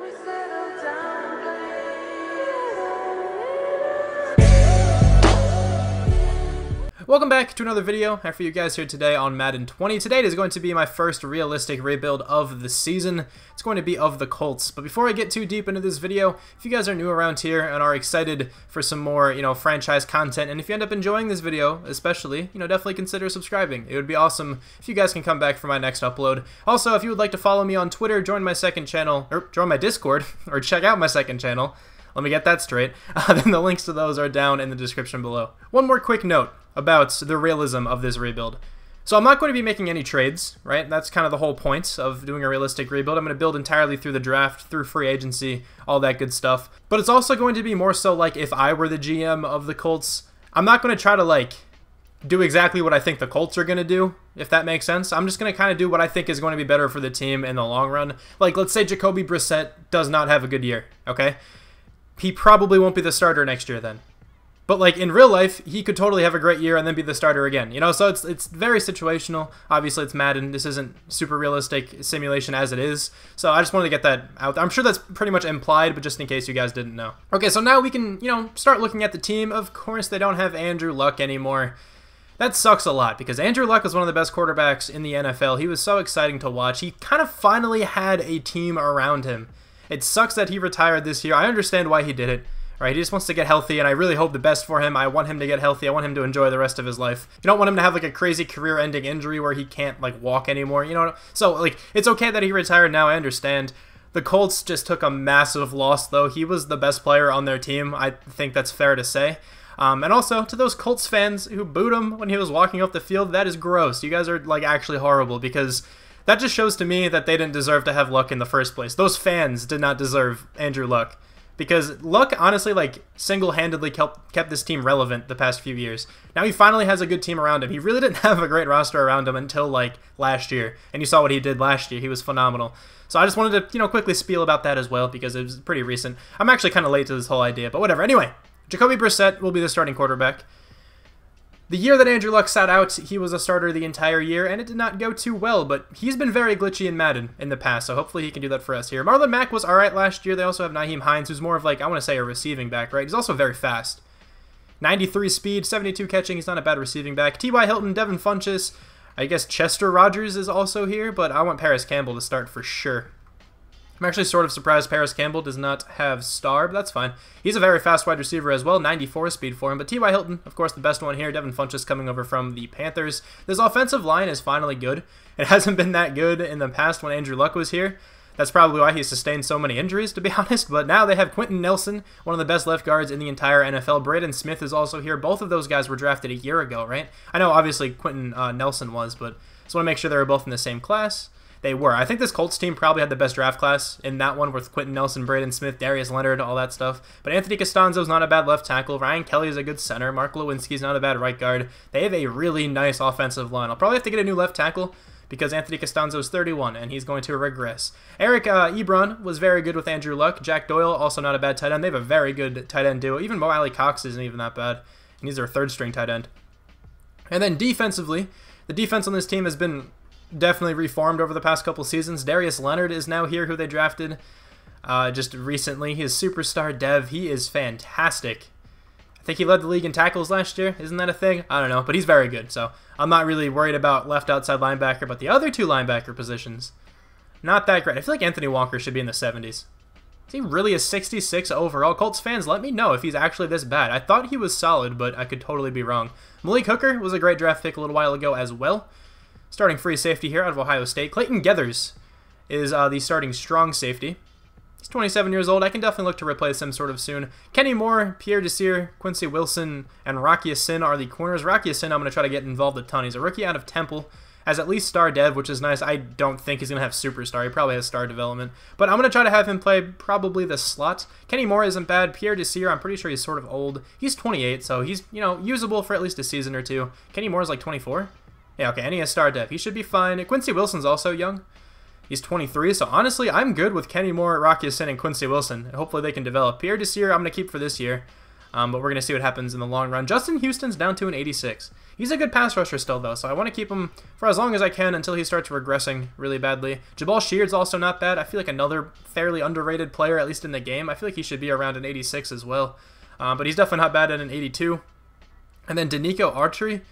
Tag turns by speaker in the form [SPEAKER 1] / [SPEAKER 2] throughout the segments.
[SPEAKER 1] we settle down? Welcome back to another video for you guys here today on Madden 20. Today is going to be my first realistic rebuild of the season. It's going to be of the Colts. But before I get too deep into this video, if you guys are new around here and are excited for some more, you know, franchise content, and if you end up enjoying this video, especially, you know, definitely consider subscribing. It would be awesome if you guys can come back for my next upload. Also, if you would like to follow me on Twitter, join my second channel, or join my Discord, or check out my second channel, let me get that straight. Uh, then the links to those are down in the description below. One more quick note about the realism of this rebuild. So I'm not going to be making any trades, right? That's kind of the whole point of doing a realistic rebuild. I'm going to build entirely through the draft, through free agency, all that good stuff. But it's also going to be more so like if I were the GM of the Colts, I'm not going to try to like do exactly what I think the Colts are going to do, if that makes sense. I'm just going to kind of do what I think is going to be better for the team in the long run. Like, let's say Jacoby Brissett does not have a good year, okay? He probably won't be the starter next year then. But like in real life, he could totally have a great year and then be the starter again. You know, so it's it's very situational. Obviously, it's Madden. This isn't super realistic simulation as it is. So I just wanted to get that out. I'm sure that's pretty much implied, but just in case you guys didn't know. Okay, so now we can you know start looking at the team. Of course, they don't have Andrew Luck anymore. That sucks a lot because Andrew Luck was one of the best quarterbacks in the NFL. He was so exciting to watch. He kind of finally had a team around him. It sucks that he retired this year. I understand why he did it. Right, he just wants to get healthy, and I really hope the best for him. I want him to get healthy. I want him to enjoy the rest of his life. You don't want him to have like a crazy career-ending injury where he can't like walk anymore. You know, so like it's okay that he retired now. I understand. The Colts just took a massive loss, though. He was the best player on their team. I think that's fair to say. Um, and also to those Colts fans who booed him when he was walking off the field, that is gross. You guys are like actually horrible because that just shows to me that they didn't deserve to have Luck in the first place. Those fans did not deserve Andrew Luck because Luck honestly like single-handedly kept kept this team relevant the past few years. Now he finally has a good team around him. He really didn't have a great roster around him until like last year, and you saw what he did last year. He was phenomenal. So I just wanted to you know quickly spiel about that as well because it was pretty recent. I'm actually kind of late to this whole idea, but whatever. Anyway, Jacoby Brissett will be the starting quarterback. The year that Andrew Luck sat out, he was a starter the entire year, and it did not go too well, but he's been very glitchy in Madden in the past, so hopefully he can do that for us here. Marlon Mack was alright last year. They also have Nyheim Hines, who's more of like, I want to say a receiving back, right? He's also very fast. 93 speed, 72 catching. He's not a bad receiving back. T.Y. Hilton, Devin Funchess. I guess Chester Rogers is also here, but I want Parris Campbell to start for sure. I'm actually sort of surprised Parris Campbell does not have star, but that's fine. He's a very fast wide receiver as well, 94 speed for him. But T.Y. Hilton, of course, the best one here. Devin Funchess coming over from the Panthers. This offensive line is finally good. It hasn't been that good in the past when Andrew Luck was here. That's probably why he sustained so many injuries, to be honest. But now they have Quenton Nelson, one of the best left guards in the entire NFL. Braden Smith is also here. Both of those guys were drafted a year ago, right? I know, obviously, Quenton uh, Nelson was, but just want to make sure they were both in the same class they were. I think this Colts team probably had the best draft class in that one with Quenton Nelson, Braden Smith, Darius Leonard, all that stuff. But Anthony Castonzo's not a bad left tackle. Ryan Kelly is a good center. Mark Glowinski's not a bad right guard. They have a really nice offensive line. I'll probably have to get a new left tackle because Anthony Castonzo is 31 and he's going to regress. Eric uh, Ebron was very good with Andrew Luck. Jack Doyle, also not a bad tight end. They have a very good tight end duo. Even Mo Alie-Cox isn't even that bad. And he's their third string tight end. And then defensively, the defense on this team has been definitely reformed over the past couple seasons. Darius Leonard is now here, who they drafted uh, just recently. His superstar dev, he is fantastic. I think he led the league in tackles last year. Isn't that a thing? I don't know, but he's very good. So I'm not really worried about left outside linebacker, but the other two linebacker positions, not that great. I feel like Anthony Walker should be in the 70s. Is he really a 66 overall? Colts fans, let me know if he's actually this bad. I thought he was solid, but I could totally be wrong. Malik Hooker was a great draft pick a little while ago as well. Starting free safety here out of Ohio State. Clayton Geathers is uh, the starting strong safety. He's 27 years old. I can definitely look to replace him sort of soon. Kenny Moore, Pierre Desir, Quincy Wilson, and Rock Ya-Sin are the corners. Rock Ya-Sin I'm going to try to get involved a ton. He's a rookie out of Temple. Has at least star dev, which is nice. I don't think he's going to have superstar. He probably has star development. But I'm going to try to have him play probably the slot. Kenny Moore isn't bad. Pierre Desir, I'm pretty sure he's sort of old. He's 28, so he's, you know, usable for at least a season or two. Kenny Moore is like 24? Yeah, okay, has star dev. He should be fine. Quincy Wilson's also young. He's 23, so honestly, I'm good with Kenny Moore, Rock Ya-Sin, and Quincy Wilson. Hopefully they can develop. Pierre Desir, I'm going to keep for this year. Um, but we're going to see what happens in the long run. Justin Houston's down to an 86. He's a good pass rusher still, though, so I want to keep him for as long as I can until he starts regressing really badly. Jabaal Sheard's also not bad. I feel like another fairly underrated player, at least in the game. I feel like he should be around an 86 as well. Um, but he's definitely not bad at an 82. And then Denico Autry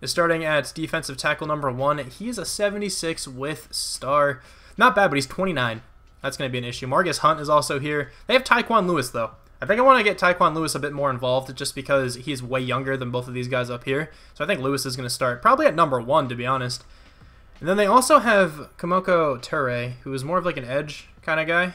[SPEAKER 1] is starting at defensive tackle number one. He is a 76 with star. Not bad, but he's 29. That's going to be an issue. Margus Hunt is also here. They have Tyquan Lewis, though. I think I want to get Tyquan Lewis a bit more involved just because he's way younger than both of these guys up here. So I think Lewis is going to start probably at number one, to be honest. And then they also have Kemoko Turay, who is more of like an edge kind of guy.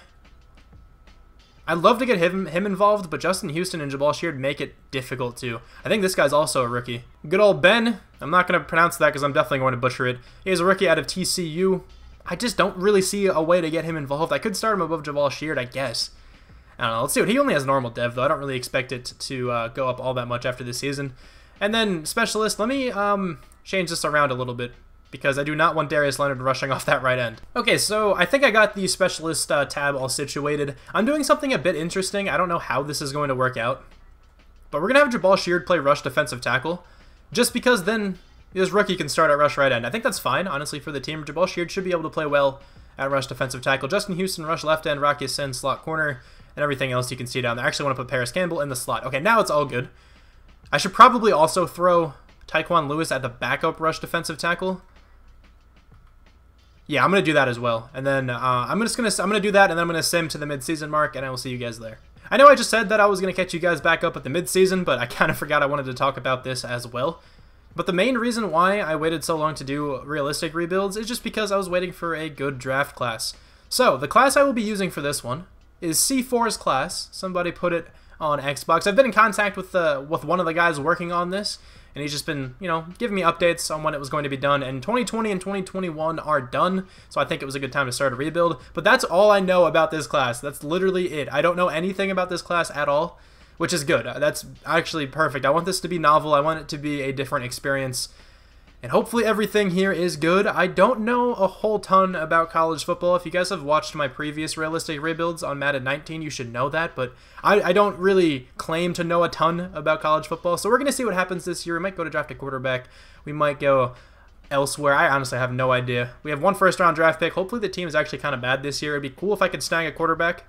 [SPEAKER 1] I'd love to get him him involved, but Justin Houston and Jabaal Sheard make it difficult too. I think this guy's also a rookie. Good old Ben. I'm not going to pronounce that because I'm definitely going to butcher it. He is a rookie out of TCU. I just don't really see a way to get him involved. I could start him above Jabaal Sheard, I guess. I don't know. Let's see what he only has normal dev though. I don't really expect it to uh, go up all that much after this season. And then specialist. Let me um, change this around a little bit because I do not want Darius Leonard rushing off that right end. Okay, so I think I got the specialist uh, tab all situated. I'm doing something a bit interesting. I don't know how this is going to work out. But we're going to have Jabaal Sheard play rush defensive tackle. Just because then this rookie can start at rush right end. I think that's fine, honestly, for the team. Jabaal Sheard should be able to play well at rush defensive tackle. Justin Houston, rush left end, Rock Ya-Sin, slot corner, and everything else you can see down there. I actually want to put Parris Campbell in the slot. Okay, now it's all good. I should probably also throw Tyquan Lewis at the backup rush defensive tackle. Yeah, I'm gonna do that as well, and then uh, I'm just gonna I'm gonna do that, and then I'm gonna sim to the midseason mark, and I will see you guys there. I know I just said that I was gonna catch you guys back up at the midseason, but I kind of forgot I wanted to talk about this as well. But the main reason why I waited so long to do realistic rebuilds is just because I was waiting for a good draft class. So, the class I will be using for this one is C4's class. Somebody put it on Xbox. I've been in contact with the with one of the guys working on this, and he's just been, you know, giving me updates on when it was going to be done. And 2020 and 2021 are done, so I think it was a good time to start a rebuild. But that's all I know about this class. That's literally it. I don't know anything about this class at all, which is good. That's actually perfect. I want this to be novel. I want it to be a different experience and hopefully everything here is good. I don't know a whole ton about college football. If you guys have watched my previous realistic rebuilds on Madden 19, you should know that. But I, I don't really claim to know a ton about college football. So we're going to see what happens this year. We might go to draft a quarterback. We might go elsewhere. I honestly have no idea. We have one first round draft pick. Hopefully the team is actually kind of bad this year. It'd be cool if I could snag a quarterback.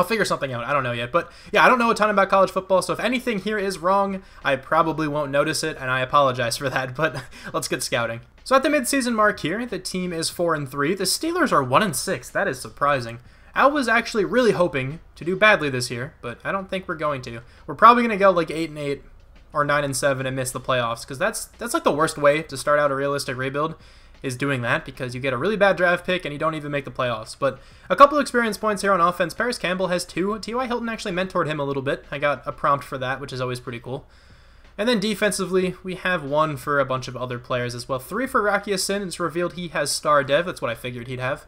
[SPEAKER 1] I'll figure something out. I don't know yet. But yeah, I don't know a ton about college football, so if anything here is wrong, I probably won't notice it, and I apologize for that. But let's get scouting. So at the midseason mark here, the team is 4 and 3. The Steelers are 1 and 6. That is surprising. I was actually really hoping to do badly this year, but I don't think we're going to. We're probably going to go like 8 and 8 or 9 and 7 and miss the playoffs because that's that's like the worst way to start out a realistic rebuild is doing that because you get a really bad draft pick and you don't even make the playoffs. But a couple experience points here on offense. Parris Campbell has two. T.Y. Hilton actually mentored him a little bit. I got a prompt for that, which is always pretty cool. And then defensively, we have one for a bunch of other players as well. Three for Rock Ya-Sin. It's revealed he has star dev. That's what I figured he'd have.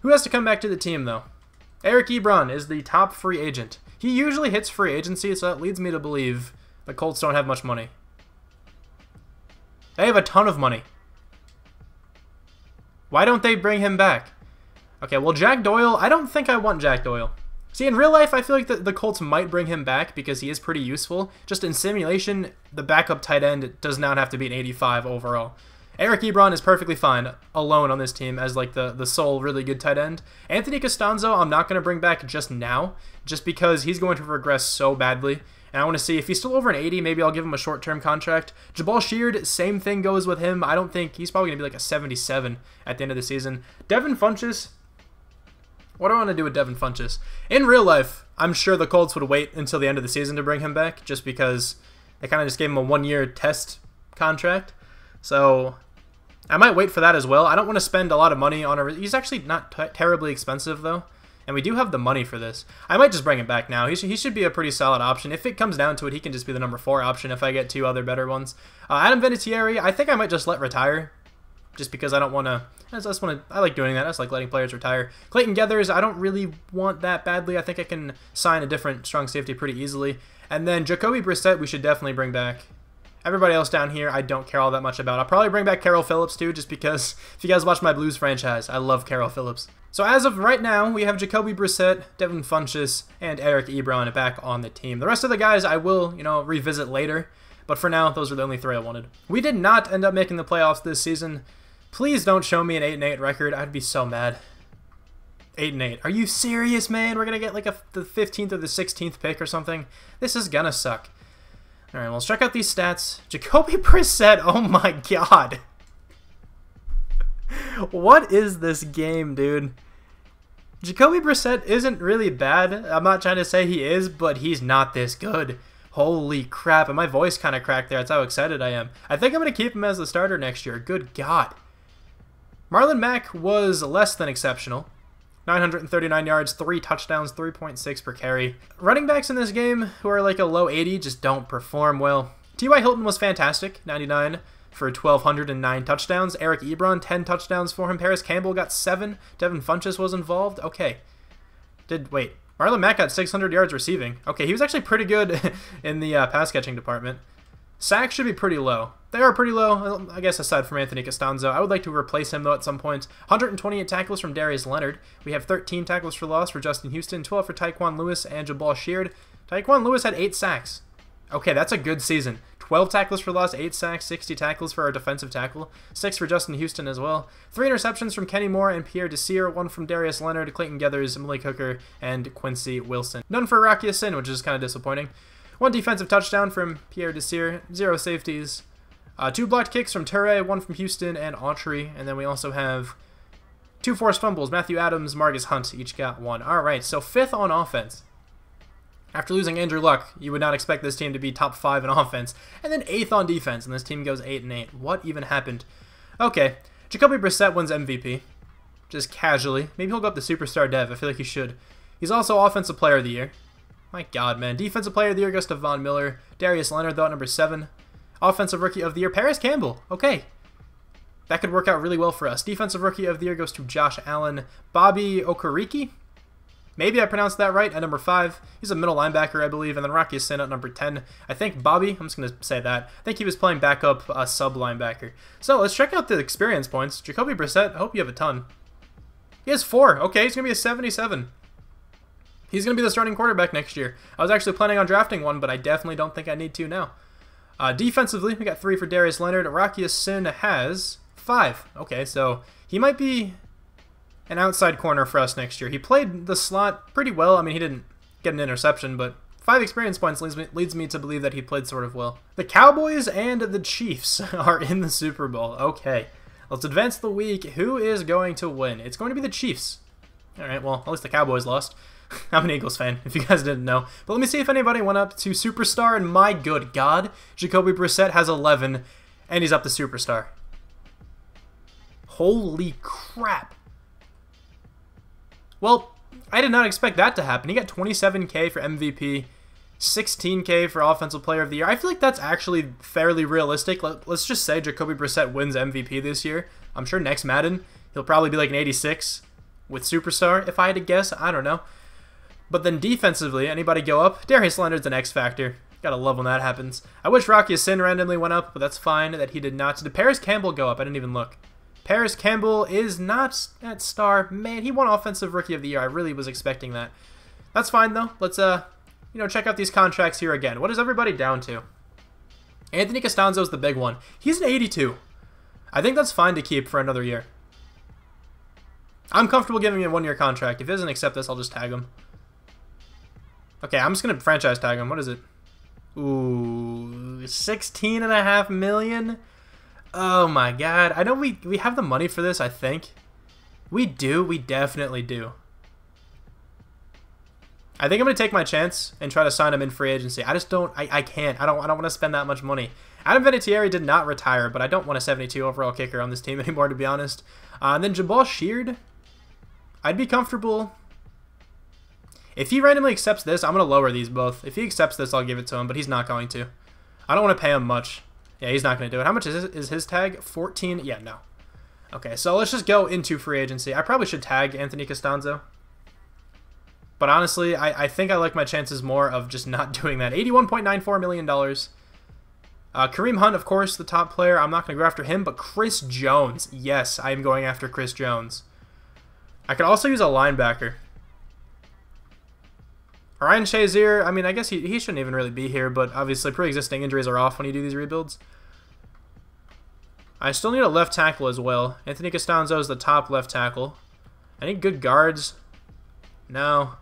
[SPEAKER 1] Who has to come back to the team, though? Eric Ebron is the top free agent. He usually hits free agency, so that leads me to believe the Colts don't have much money. They have a ton of money. Why don't they bring him back? Okay, well, Jack Doyle, I don't think I want Jack Doyle. See, in real life, I feel like the, the Colts might bring him back because he is pretty useful. Just in simulation, the backup tight end does not have to be an 85 overall. Eric Ebron is perfectly fine alone on this team as like the, the sole really good tight end. Anthony Castonzo, I'm not going to bring back just now, just because he's going to regress so badly. And I want to see if he's still over an 80, maybe I'll give him a short term contract. Jabaal Sheard, same thing goes with him. I don't think he's probably going to be like a 77 at the end of the season. Devin Funchess, what do I want to do with Devin Funchess? In real life, I'm sure the Colts would wait until the end of the season to bring him back just because they kind of just gave him a one year test contract. So I might wait for that as well. I don't want to spend a lot of money on a. He's actually not terribly expensive though. And we do have the money for this. I might just bring him back now. He, sh he should be a pretty solid option. If it comes down to it, he can just be the number four option if I get two other better ones. Uh, Adam Vinatieri, I think I might just let retire. Just because I don't want to... I just want to... I like doing that. I just like letting players retire. Clayton Geathers, I don't really want that badly. I think I can sign a different strong safety pretty easily. And then Jacoby Brissett, we should definitely bring back. Everybody else down here, I don't care all that much about. I'll probably bring back Carroll Phillips too, just because if you guys watch my Blues franchise, I love Carroll Phillips. So as of right now, we have Jacoby Brissett, Devin Funchess, and Eric Ebron back on the team. The rest of the guys I will, you know, revisit later. But for now, those are the only three I wanted. We did not end up making the playoffs this season. Please don't show me an 8-8 record. I'd be so mad. 8 and 8. Are you serious, man? We're going to get like a, the 15th or the 16th pick or something? This is going to suck. All right, well, let's check out these stats. Jacoby Brissett, oh my god. what is this game, dude? Jacoby Brissett isn't really bad. I'm not trying to say he is, but he's not this good. Holy crap, and my voice kind of cracked there. That's how excited I am. I think I'm going to keep him as the starter next year. Good God. Marlon Mack was less than exceptional. 939 yards, 3 touchdowns, 3.6 per carry. Running backs in this game who are like a low 80 just don't perform well. T.Y. Hilton was fantastic, 99 for 1,209 touchdowns. Eric Ebron, 10 touchdowns for him. Parris Campbell got 7. Devin Funchess was involved. Okay. Did, wait, Marlon Mack got 600 yards receiving. Okay, he was actually pretty good in the uh, pass catching department. Sacks should be pretty low. They are pretty low, I guess, aside from Anthony Castonzo. I would like to replace him, though, at some point. 128 tackles from Darius Leonard. We have 13 tackles for loss for Justin Houston, 12 for Tyquan Lewis and Jabaal Sheard. Tyquan Lewis had 8 sacks. Okay, that's a good season. 12 tackles for loss, 8 sacks, 60 tackles for our defensive tackle, 6 for Justin Houston as well. 3 interceptions from Kenny Moore and Pierre Desir, 1 from Darius Leonard, Clayton Geathers, Malik Hooker, and Quincy Wilson. None for Rock Ya-Sin, which is kind of disappointing. One defensive touchdown from Pierre Desir, zero safeties, uh, two blocked kicks from Turay, one from Houston and Autry, and then we also have two forced fumbles. Matthew Adams, Margus Hunt each got one. All right, so fifth on offense. After losing Andrew Luck, you would not expect this team to be top five in offense, and then eighth on defense, and this team goes eight and eight. What even happened? Okay, Jacoby Brissett wins MVP, just casually. Maybe he'll go up to superstar dev. I feel like he should. He's also offensive player of the year. My God, man. Defensive Player of the Year goes to Von Miller. Darius Leonard, though, at number 7. Offensive Rookie of the Year, Parris Campbell. Okay. That could work out really well for us. Defensive Rookie of the Year goes to Josh Allen. Bobby Okereke. Maybe I pronounced that right, at number 5. He's a middle linebacker, I believe. And then Rock Ya-Sin at number 10. I think Bobby, I'm just going to say that. I think he was playing backup uh, sub linebacker. So let's check out the experience points. Jacoby Brissett, I hope you have a ton. He has 4. Okay, he's going to be a 77. He's going to be the starting quarterback next year. I was actually planning on drafting one, but I definitely don't think I need to now. Uh, defensively, we got three for Darius Leonard. Rock Ya-Sin has five. Okay, so he might be an outside corner for us next year. He played the slot pretty well. I mean, he didn't get an interception, but five experience points leads me, leads me to believe that he played sort of well. The Cowboys and the Chiefs are in the Super Bowl. Okay, let's advance the week. Who is going to win? It's going to be the Chiefs. All right, well, at least the Cowboys lost. I'm an Eagles fan, if you guys didn't know. But let me see if anybody went up to Superstar, and my good God, Jacoby Brissett has 11, and he's up to Superstar. Holy crap. Well, I did not expect that to happen. He got 27k for MVP, 16k for Offensive Player of the Year. I feel like that's actually fairly realistic. Let's just say Jacoby Brissett wins MVP this year. I'm sure next Madden, he'll probably be like an 86 with Superstar, if I had to guess. I don't know. But then defensively, anybody go up? Darius Leonard's an X factor. Gotta love when that happens. I wish Rock Ya-Sin randomly went up, but that's fine that he did not. Did Parris Campbell go up? I didn't even look. Parris Campbell is not at star. Man, he won Offensive Rookie of the Year. I really was expecting that. That's fine, though. Let's, uh, you know, check out these contracts here again. What is everybody down to? Anthony Castonzo's the big one. He's an 82. I think that's fine to keep for another year. I'm comfortable giving him a one-year contract. If he doesn't accept this, I'll just tag him. Okay, I'm just going to franchise tag him. What is it? Ooh, 16 and a half million? Oh my god. I know we, we have the money for this, I think. We do. We definitely do. I think I'm going to take my chance and try to sign him in free agency. I just don't, I, I can't. I don't, I don't want to spend that much money. Adam Vinatieri did not retire, but I don't want a 72 overall kicker on this team anymore, to be honest. Uh, and then Jabaal Sheard, I'd be comfortable if he randomly accepts this, I'm going to lower these both. If he accepts this, I'll give it to him, but he's not going to. I don't want to pay him much. Yeah, he's not going to do it. How much is his, is his tag? 14? Yeah, no. Okay, so let's just go into free agency. I probably should tag Anthony Castonzo. But honestly, I, I think I like my chances more of just not doing that. $81.94 million. Uh, Kareem Hunt, of course, the top player. I'm not going to go after him, but Chris Jones. Yes, I am going after Chris Jones. I could also use a linebacker. Ryan Shazier, I mean, I guess he, he shouldn't even really be here, but obviously pre-existing injuries are off when you do these rebuilds. I still need a left tackle as well. Anthony Castonzo is the top left tackle. Any good guards? No.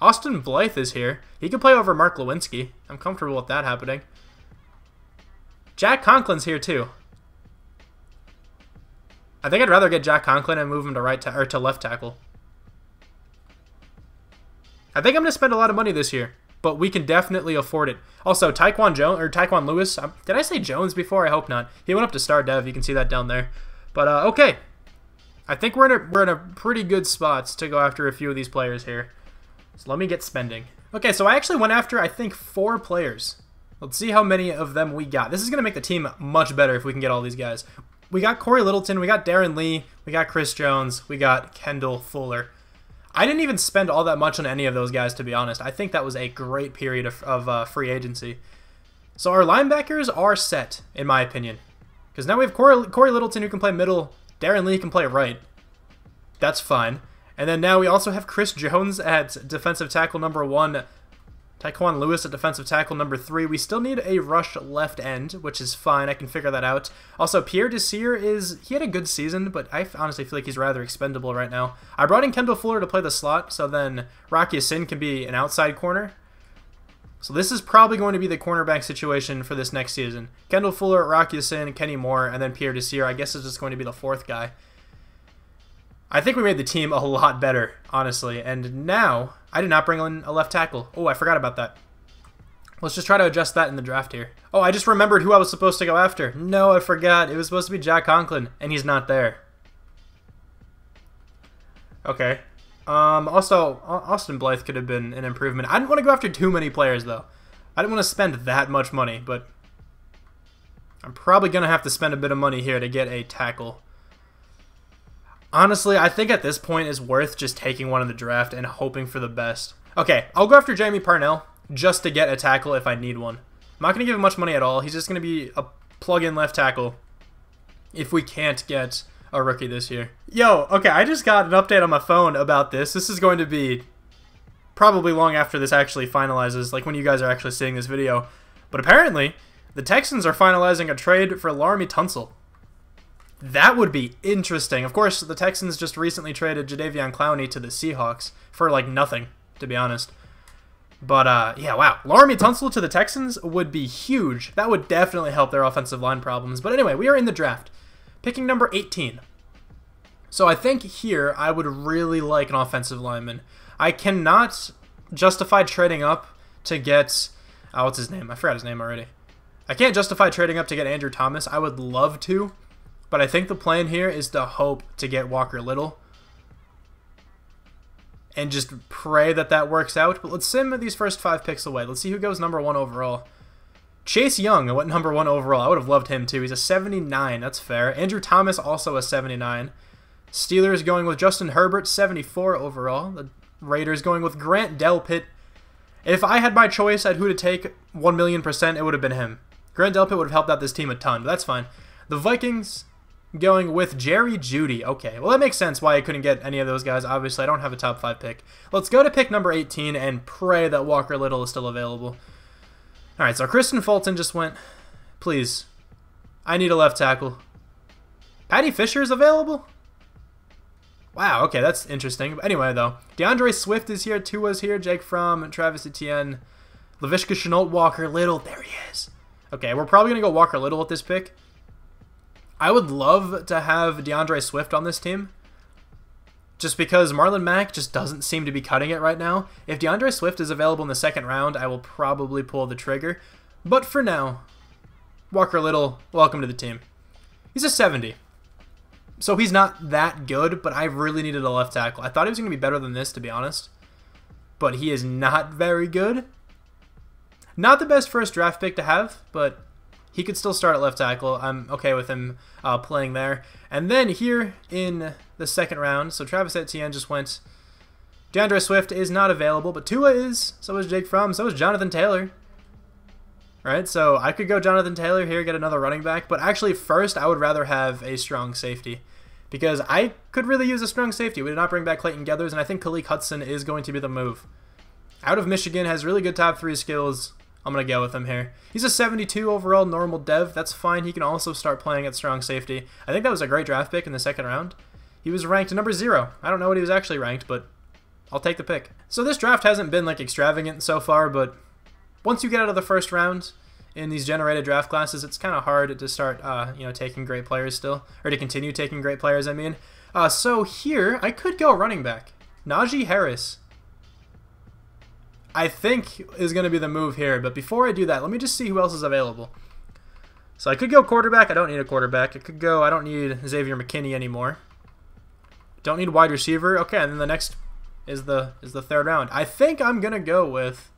[SPEAKER 1] Austin Blythe is here. He could play over Mark Glowinski. I'm comfortable with that happening. Jack Conklin's here too. I think I'd rather get Jack Conklin and move him to right or to left tackle. I think I'm gonna spend a lot of money this year, but we can definitely afford it. Also, Tyquan Jones or Tyquan Lewis. Um, did I say Jones before? I hope not. He went up to star dev. You can see that down there. But uh, okay, I think we're in a we're in a pretty good spots to go after a few of these players here. So let me get spending. Okay, so I actually went after I think four players. Let's see how many of them we got. This is gonna make the team much better if we can get all these guys. We got Cory Littleton, we got Darron Lee, we got Chris Jones, we got Kendall Fuller. I didn't even spend all that much on any of those guys, to be honest. I think that was a great period of, of uh, free agency. So our linebackers are set, in my opinion. Because now we have Corey, Cory Littleton who can play middle. Darron Lee can play right. That's fine. And then now we also have Chris Jones at defensive tackle number one. Tyquan Lewis at defensive tackle number three. We still need a rush left end, which is fine. I can figure that out. Also, Pierre Desir is he had a good season, but I honestly feel like he's rather expendable right now. I brought in Kendall Fuller to play the slot, so then Rocky Ya-Sin can be an outside corner. So this is probably going to be the cornerback situation for this next season. Kendall Fuller, Rock Ya-Sin, Kenny Moore, and then Pierre Desir. I guess is just going to be the fourth guy. I think we made the team a lot better, honestly. And now I did not bring in a left tackle. Oh, I forgot about that. Let's just try to adjust that in the draft here. Oh, I just remembered who I was supposed to go after. No, I forgot. It was supposed to be Jack Conklin, and he's not there. Okay. Um, also, Austin Blythe could have been an improvement. I didn't want to go after too many players, though. I didn't want to spend that much money, but I'm probably going to have to spend a bit of money here to get a tackle. Honestly, I think at this point it's worth just taking one in the draft and hoping for the best. Okay, I'll go after Jermey Parnell just to get a tackle if I need one. I'm not going to give him much money at all. He's just going to be a plug-in left tackle if we can't get a rookie this year. Yo, okay, I just got an update on my phone about this. This is going to be probably long after this actually finalizes, like when you guys are actually seeing this video. But apparently, the Texans are finalizing a trade for Laremy Tunsil. That would be interesting. Of course, the Texans just recently traded Jadeveon Clowney to the Seahawks for like nothing, to be honest. But uh, yeah, wow, Laremy Tunsil to the Texans would be huge. That would definitely help their offensive line problems. But anyway, we are in the draft, picking number 18. So I think here I would really like an offensive lineman. I cannot justify trading up to get oh, what's his name? I forgot his name already. I can't justify trading up to get Andrew Thomas. I would love to, but I think the plan here is to hope to get Walker Little and just pray that that works out. But let's sim these first five picks away. Let's see who goes number one overall. Chase Young went number one overall. I would have loved him too. He's a 79. That's fair. Andrew Thomas also a 79. Steelers going with Justin Herbert, 74 overall. The Raiders going with Grant Delpit. If I had my choice at who to take 1 million percent, it would have been him. Grant Delpit would have helped out this team a ton, but that's fine. The Vikings going with Jerry Jeudy. Okay, well, that makes sense why I couldn't get any of those guys. Obviously, I don't have a top five pick. Let's go to pick number 18 and pray that Walker Little is still available. All right, so Kristian Fulton just went. Please. I need a left tackle. Paddy Fisher is available? Wow, okay, that's interesting. But anyway, though, D'Andre Swift is here, Tua's here, Jake Fromm, Travis Etienne, Laviska Shenault, Walker Little. There he is. Okay, we're probably going to go Walker Little with this pick. I would love to have D'Andre Swift on this team. Just because Marlon Mack just doesn't seem to be cutting it right now. If D'Andre Swift is available in the second round, I will probably pull the trigger. But for now, Walker Little, welcome to the team. He's a 70. So he's not that good, but I really needed a left tackle. I thought he was going to be better than this, to be honest. But he is not very good. Not the best first draft pick to have, but he could still start at left tackle. I'm okay with him uh, playing there. And then here in the second round, so Travis Etienne just went. D'Andre Swift is not available, but Tua is. So is Jake Fromm. So is Jonathan Taylor. Right, so I could go Jonathan Taylor here, get another running back. But actually, first, I would rather have a strong safety. because I could really use a strong safety. We did not bring back Clayton Geathers, and I think Khaleke Hudson is going to be the move. Out of Michigan, has really good top three skills. I'm going to go with him here. He's a 72 overall normal dev. That's fine. He can also start playing at strong safety. I think that was a great draft pick in the second round. He was ranked number zero. I don't know what he was actually ranked, but I'll take the pick. So this draft hasn't been like extravagant so far, but once you get out of the first round in these generated draft classes, it's kind of hard to start, uh, you know, taking great players still, or to continue taking great players. I mean, uh, so here I could go running back, Najee Harris. I think is going to be the move here. But before I do that, let me just see who else is available. So I could go quarterback. I don't need a quarterback. I could go. I don't need Xavier McKinney anymore. Don't need wide receiver. Okay, and then the next is the is the third round. I think I'm gonna go with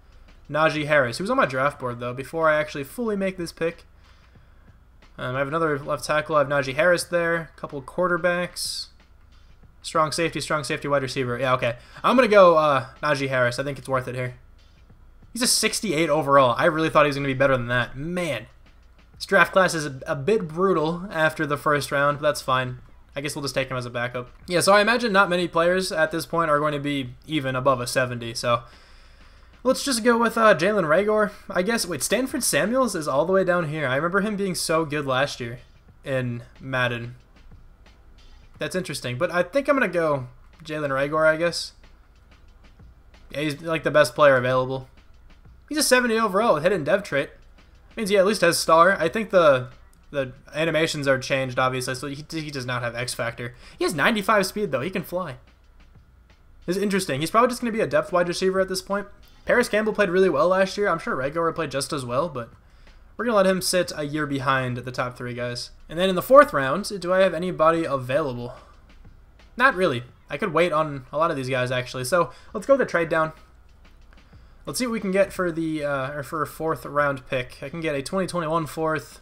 [SPEAKER 1] Najee Harris. Was on my draft board though. Before I actually fully make this pick, um, I have another left tackle. I have Najee Harris there. A couple quarterbacks. Strong safety, strong safety, wide receiver. Yeah, okay. I'm gonna go uh, Najee Harris. I think it's worth it here. He's a 68 overall. I really thought he was going to be better than that. Man, this draft class is a, a, bit brutal after the first round, but that's fine. I guess we'll just take him as a backup. Yeah, so I imagine not many players at this point are going to be even above a 70, so let's just go with uh, Jalen Reagor. I guess, wait, Stanford Samuels is all the way down here. I remember him being so good last year in Madden. That's interesting, but I think I'm to go Jalen Reagor, I guess. Yeah, he's like the best player available. He's a 70 overall with hidden dev trait. Means he at least has star. I think the the animations are changed, obviously, so he, he does not have X Factor. He has 95 speed, though. He can fly. It's interesting. He's probably just going to be a depth wide receiver at this point. Parris Campbell played really well last year. I'm sure Reagor played just as well, but we're going to let him sit a year behind the top three guys. And then in the fourth round, do I have anybody available? Not really. I could wait on a lot of these guys, actually. So let's go to trade down. Let's see what we can get for the uh, or for a fourth round pick. I can get a 2021 fourth.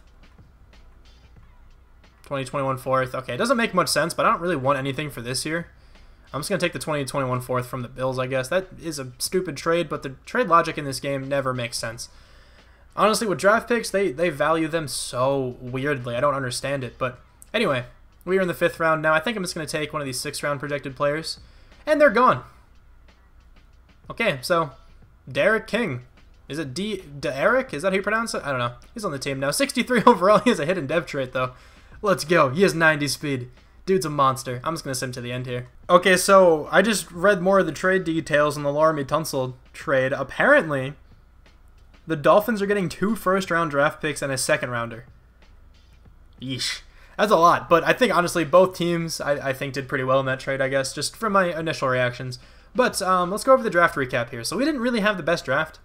[SPEAKER 1] 2021 fourth. Okay, it doesn't make much sense, but I don't really want anything for this year. I'm just going to take the 2021 fourth from the Bills, I guess. That is a stupid trade, but the trade logic in this game never makes sense. Honestly, with draft picks, they, they value them so weirdly. I don't understand it. But anyway, we are in the fifth round now. I think I'm just going to take one of these sixth round projected players. And they're gone. Okay, so Derek King. Is it D Derek? Is that how you pronounce it? I don't know. He's on the team now. 63 overall. He has a hidden dev trait though. Let's go. He has 90 speed. Dude's a monster. I'm just gonna sim to the end here. Okay, so I just read more of the trade details on the Laremy Tunsil trade. Apparently, the Dolphins are getting two first round draft picks and a second rounder. Yeesh. That's a lot, but I think honestly both teams I, I think did pretty well in that trade, I guess, just from my initial reactions. But um, let's go over the draft recap here. So we didn't really have the best draft.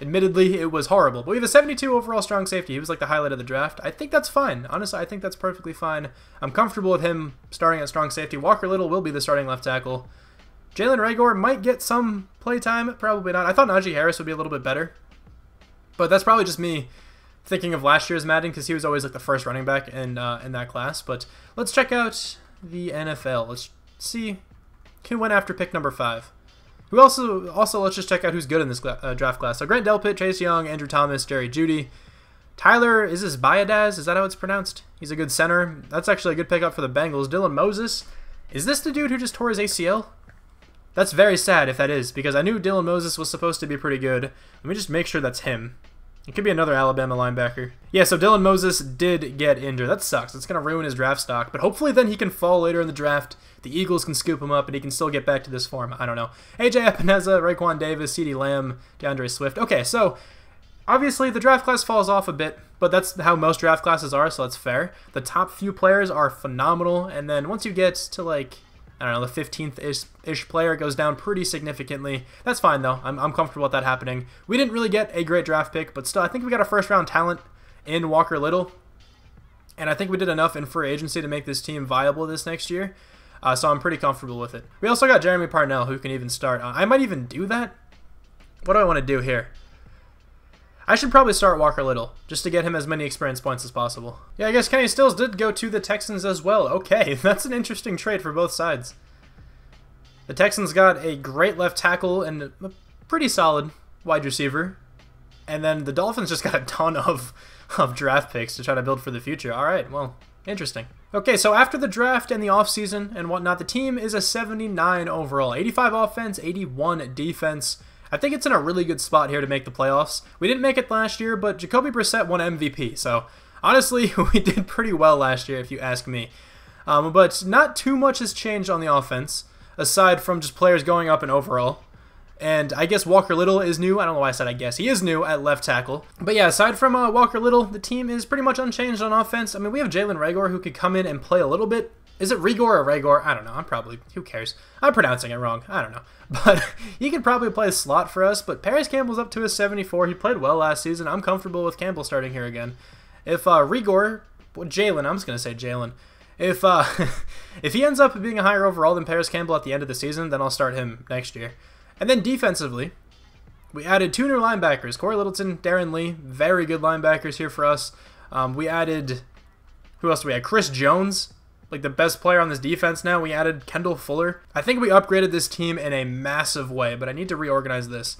[SPEAKER 1] Admittedly, it was horrible, but we have a 72 overall strong safety. He was like the highlight of the draft. I think that's fine. Honestly, I think that's perfectly fine. I'm comfortable with him starting at strong safety. Walker Little will be the starting left tackle. Jalen Reagor might get some playtime, probably not. I thought Najee Harris would be a little bit better, but that's probably just me thinking of last year's Madden because he was always like the first running back in uh, in that class. But let's check out the NFL. Let's see who went after pick number five. Who also also let's just check out who's good in this uh, draft class. So Grant Delpit, Chase Young, Andrew Thomas, Jerry Jeudy, Tyler is this Biadasz? Is that how it's pronounced? He's a good center. That's actually a good pickup for the Bengals. Dylan Moses. Is this the dude who just tore his ACL? That's very sad if that is, because I knew Dylan Moses was supposed to be pretty good. Let me just make sure that's him. It could be another Alabama linebacker. Yeah, so Dylan Moses did get injured. That sucks. It's going to ruin his draft stock. But hopefully then he can fall later in the draft. The Eagles can scoop him up and he can still get back to this form. I don't know. AJ Epenesa, Raekwon Davis, CeeDee Lamb, D'Andre Swift. Okay, so obviously the draft class falls off a bit, but that's how most draft classes are, so that's fair. The top few players are phenomenal, and then once you get to like I don't know, the 15th ish, ish player goes down pretty significantly. That's fine, though. I'm, I'm comfortable with that happening. We didn't really get a great draft pick, but still, I think we got a first round talent in Walker Little. And I think we did enough in free agency to make this team viable this next year. Uh, so I'm pretty comfortable with it. We also got Jermey Parnell, who can even start. Uh, I might even do that. What do I want to do here? I should probably start Walker Little, just to get him as many experience points as possible. Yeah, I guess Kenny Stills did go to the Texans as well. Okay, that's an interesting trade for both sides. The Texans got a great left tackle and a pretty solid wide receiver. And then the Dolphins just got a ton of, of draft picks to try to build for the future. All right, well, Interesting. Okay, so after the draft and the offseason and whatnot, the team is a 79 overall. 85 offense, 81 defense. I think it's in a really good spot here to make the playoffs. We didn't make it last year, but Jacoby Brissett won MVP, so honestly, we did pretty well last year if you ask me. Um, but not too much has changed on the offense, aside from just players going up in overall. And I guess Walker Little is new. I don't know why I said I guess. He is new at left tackle. But yeah, aside from uh, Walker Little, the team is pretty much unchanged on offense. I mean, we have Jalen Reagor who could come in and play a little bit. Is it Rigor or Regor? I don't know. I'm probably, who cares? I'm pronouncing it wrong. I don't know. But he could probably play a slot for us. But Parris Campbell's up to his 74. He played well last season. I'm comfortable with Campbell starting here again. If uh, Rigor, Jalen, I'm just going to say Jalen. If uh, if he ends up being a higher overall than Parris Campbell at the end of the season, then I'll start him next year. And then defensively, we added two new linebackers, Cory Littleton, Darron Lee, very good linebackers here for us. Um, we added, who else do we add? Chris Jones, like the best player on this defense now. We added Kendall Fuller. I think we upgraded this team in a massive way, but I need to reorganize this.